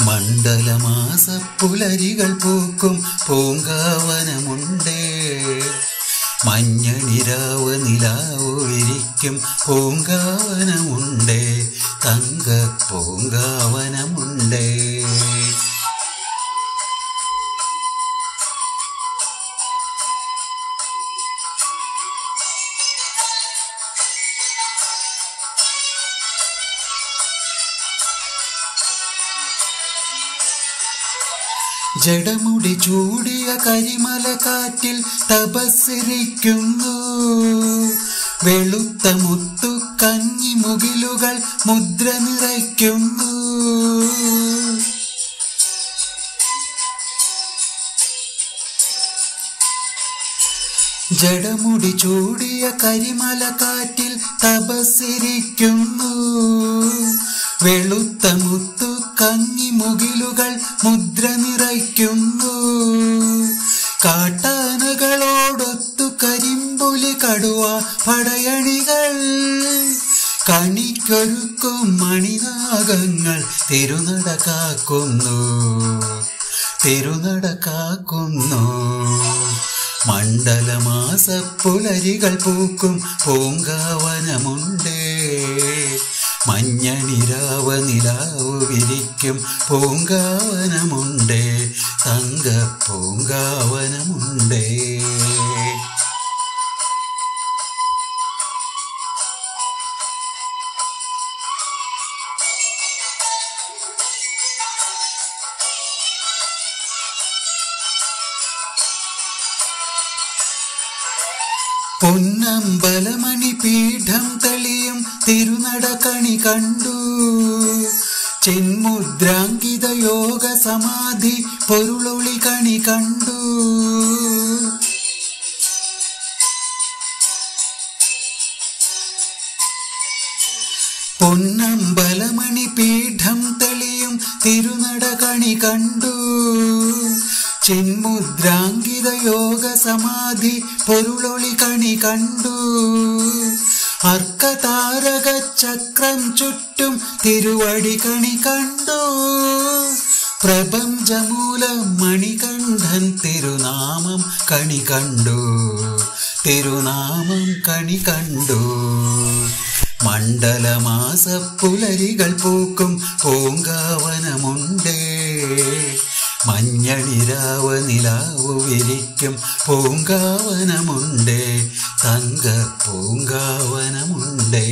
മണ്ഡലമാസ പുലരികൾ പൂക്കും പൂങ്കാവനമുണ്ടേ. മഞ്ഞ നിരാവ് നിലാവ് വിരിക്കും തങ്ക പൂങ്കാവനമുണ്ടേ ജടമുടി ചൂടിയ കരിമല കാറ്റിൽ തപസ്സിരിക്കുന്നു. വെളുത്ത മുത്തു കഞ്ഞി മുകിലുകൾ മുദ്ര നിറയ്ക്കുന്നു. ജഡമുടി ചൂടിയ കരിമല കാറ്റിൽ തപസ്സിരിക്കുന്നു. കാട്ടാനകളോടൊത്തു കരിമ്പുലി കടുവ പടയണികൾ. കണിക്കൊരുക്കും മണിനാഗങ്ങൾ തെരുനടക്കാക്കുന്നു. കാക്കുന്നു മണ്ഡലമാസപ്പുലരികൾ പൂക്കും പൂങ്കാവനമുണ്ട്. മഞ്ഞണിരാവ നിലാവ് വിരിക്കും പൂങ്കാവനമുണ്ടേ. തങ്ക പൂങ്കാവനമുണ്ടേ പൊന്നമ്പലമണി പീഠം തെളിയും കണി കണ്ടു. ചിന്മുദ്രാങ്കിത യോഗ സമാധി പൊരുളൊളി കണി കണ്ടു. പൊന്നമ്പലമണി പീഠം തെളിയും തിരുനട കണി കണ്ടു. ചെന്മുദ്രാങ്കിത യോഗ സമാധി പൊരുളൊളി കണി കണ്ടു. അർക്കതാരക ചക്രം ചുറ്റും തിരുവടി കണി കണ്ടു. പ്രപഞ്ചമൂലം മണികണ്ഠൻ തിരുനാമം കണി കണ്ടു. തിരുനാമം കണി കണ്ടു. മണ്ഡലമാസ പുലരികൾ പൂക്കും പൂങ്കാവനമുണ്ടേ. മഞ്ഞണിരാവ് നിലാവ് വിരിക്കും പൂങ്കാവനമുണ്ടേ. തങ്ക പൂങ്കാവനമുണ്ടേ